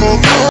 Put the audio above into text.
more.